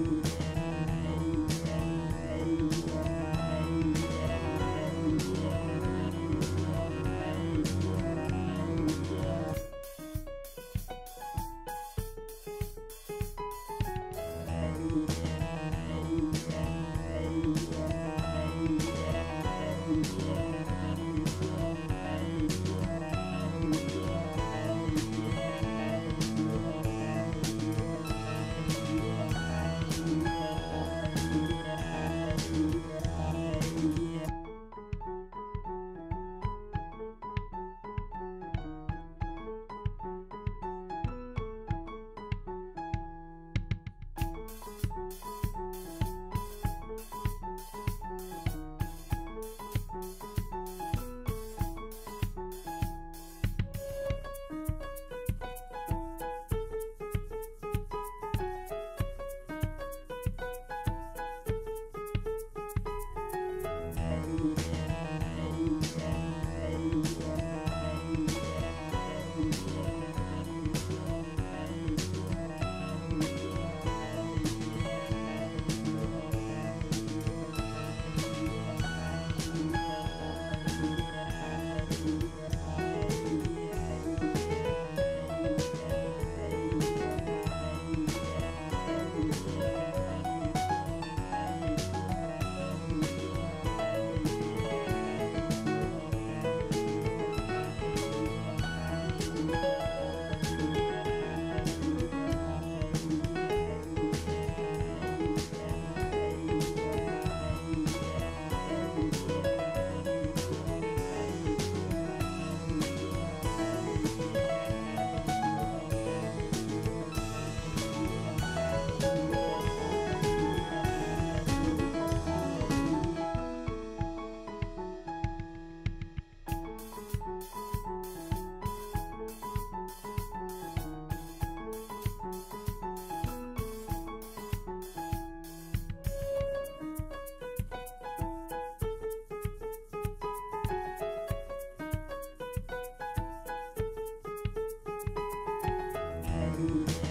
you. You.